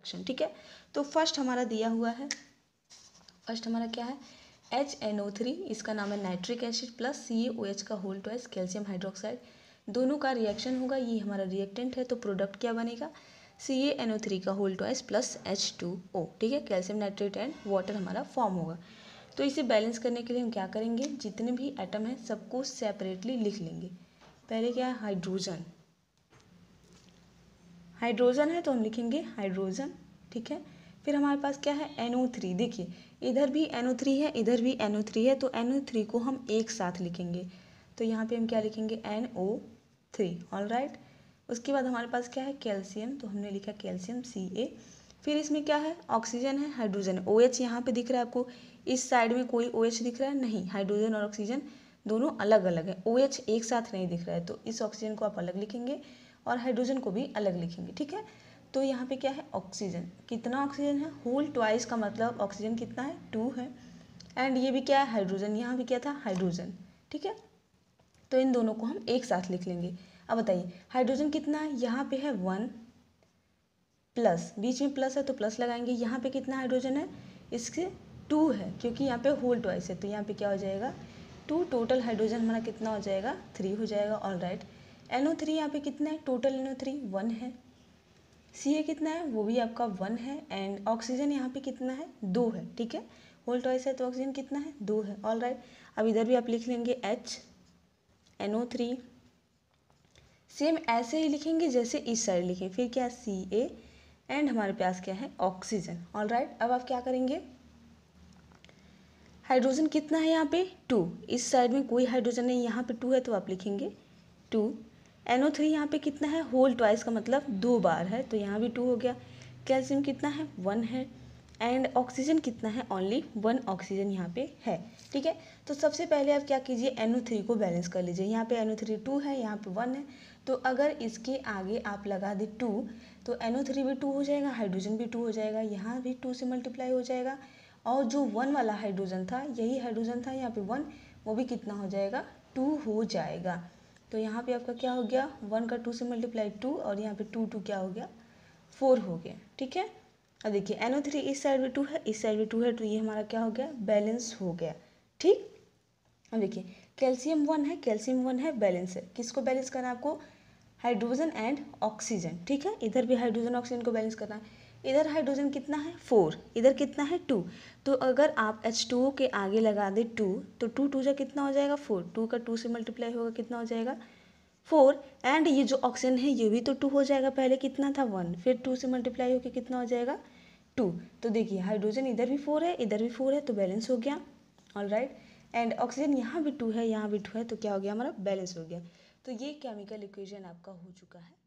Reaction ठीक है? तो फ़र्स्ट हमारा दिया हुआ है। फ़र्स्ट हमारा क्या है? एच एन ओ थ्री इसका नाम है nitric acid plus C O H का होल ट्वाइस कैल्शियम हाइड्रोक्साइड दोनों का रिएक्शन होगा, ये हमारा रिएक्टेंट है तो प्रोडक्ट क्या बनेगा? C A N O three का whole twice plus H two O ठीक है? कैल्शियम नाइट्रेट एंड वाटर हमारा फॉर्म होगा। तो इसे बैलेंस करने के लिए हम क्या करेंगे? जितने भी एटम हैं, सबको सेपरेटली लिख लेंगे। पहले क्या है? हाइड्रोजन हाइड्रोजन है तो हम लिखेंगे हाइड्रोजन, ठीक है? फिर हमारे पास क्या है? एनओ थ्री देखिए, इधर भी एनओ थ्री है, इधर भी एनओ थ्री है तो एनओ थ्री को हम एक साथ लिखेंगे। तो यहाँ पे हम क्या लिखेंगे? N O three all right उसके बाद हमारे पास क्या है? कैल्शियम तो हमने लिखा कैल्शियम सी ए फिर इसमें क्या है? ऑक्सीजन है हाइड्रोजन ओ एच यहाँ पर दिख रहा है आपको, इस साइड में कोई ओ OH दिख रहा है? नहीं हाइड्रोजन और ऑक्सीजन दोनों अलग अलग है। ओ OH एक साथ नहीं दिख रहा है तो इस ऑक्सीजन को आप अलग लिखेंगे। और हाइड्रोजन को भी अलग लिखेंगे, ठीक है? तो यहाँ पे क्या है? ऑक्सीजन कितना ऑक्सीजन है? होल ट्वाइस का मतलब ऑक्सीजन कितना है? टू है. एंड ये भी क्या है? हाइड्रोजन यहाँ भी क्या था? हाइड्रोजन ठीक है? तो इन दोनों को हम एक साथ लिख लेंगे। अब बताइए हाइड्रोजन कितना है? यहाँ पे है वन प्लस बीच में प्लस है तो प्लस लगाएँगे। यहाँ पे कितना हाइड्रोजन है? इसके टू है, क्योंकि यहाँ पे होल ट्वाइस है। तो यहाँ पे क्या हो जाएगा? टू टोटल हाइड्रोजन हमारा कितना हो जाएगा? थ्री हो जाएगा. ऑल राइट एनओ थ्री यहाँ पे कितना है? टोटल एनओ थ्री वन है। सी ए कितना है? वो भी आपका वन है। एंड ऑक्सीजन यहाँ पे कितना है? दो है, ठीक है? होल ट्वाइस है तो ऑक्सीजन कितना है? दो है। All right right. अब इधर भी आप लिख लेंगे H N O three same ऐसे ही लिखेंगे जैसे इस साइड लिखें। फिर क्या सी ए एंड हमारे पास क्या है? ऑक्सीजन ऑल राइट अब आप क्या करेंगे? हाइड्रोजन कितना है यहाँ पे? टू इस साइड में कोई हाइड्रोजन नहीं, यहाँ पे टू है तो आप लिखेंगे टू एनओ थ्री यहाँ पे कितना है? होल ट्वाइस का मतलब दो बार है तो यहाँ भी टू हो गया। कैल्शियम कितना है? वन है। एंड ऑक्सीजन कितना है? ओनली वन ऑक्सीजन यहाँ पे है। ठीक है? तो सबसे पहले आप क्या कीजिए? एनओ थ्री को बैलेंस कर लीजिए। यहाँ पे एनओ थ्री टू है, यहाँ पे वन है। तो अगर इसके आगे आप लगा दें टू तो एनओ थ्री भी टू हो जाएगा हाइड्रोजन भी टू हो जाएगा, यहाँ भी टू से मल्टीप्लाई हो जाएगा। और जो वन वाला हाइड्रोजन था, यही हाइड्रोजन था, यहाँ पे वन वो भी कितना हो जाएगा? टू हो जाएगा। तो यहाँ पे आपका क्या हो गया? वन का टू से मल्टीप्लाई टू और यहाँ पे टू टू क्या हो गया? फोर हो गया, ठीक है? अब देखिए एनओ थ्री इस साइड में टू है, इस साइड में टू है तो ये हमारा क्या हो गया? बैलेंस हो गया, ठीक? अब देखिए कैल्शियम वन है कैल्शियम वन है बैलेंस है। किसको बैलेंस करना है आपको? हाइड्रोजन एंड ऑक्सीजन ठीक है? इधर भी हाइड्रोजन ऑक्सीजन को बैलेंस करना है। इधर हाइड्रोजन कितना है? फोर इधर कितना है? टू तो अगर आप एच टू के आगे लगा दें टू तो टू टू जा कितना हो जाएगा? फोर टू का टू से मल्टीप्लाई होगा, कितना हो जाएगा? फोर एंड ये जो ऑक्सीजन है, ये भी तो टू हो जाएगा। पहले कितना था? वन फिर टू से मल्टीप्लाई होकर कितना हो जाएगा? टू तो देखिए हाइड्रोजन इधर भी फोर है, इधर भी फोर है तो बैलेंस हो गया। ऑल राइट एंड ऑक्सीजन यहाँ भी टू है, यहाँ भी टू है तो क्या हो गया? हमारा बैलेंस हो गया। तो ये केमिकल इक्वेशन आपका हो चुका है।